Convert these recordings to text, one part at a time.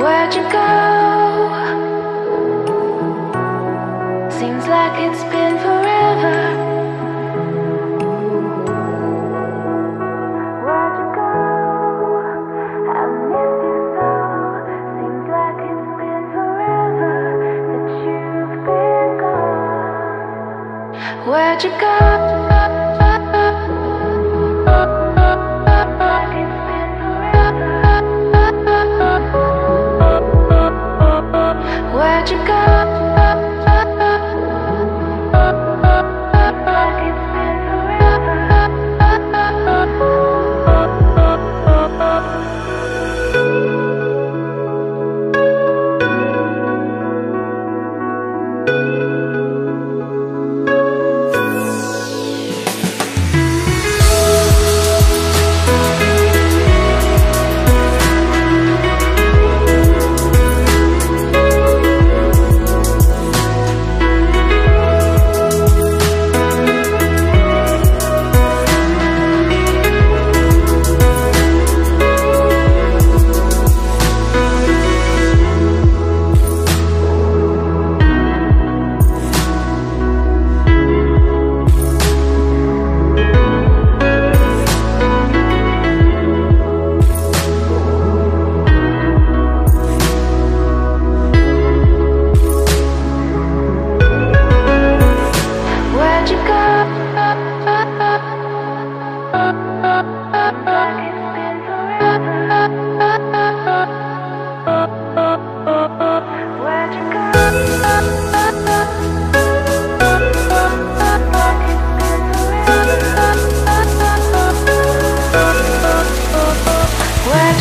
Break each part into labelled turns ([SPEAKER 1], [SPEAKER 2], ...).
[SPEAKER 1] Where'd you go? Seems like it's been forever. Where'd you go?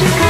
[SPEAKER 1] magical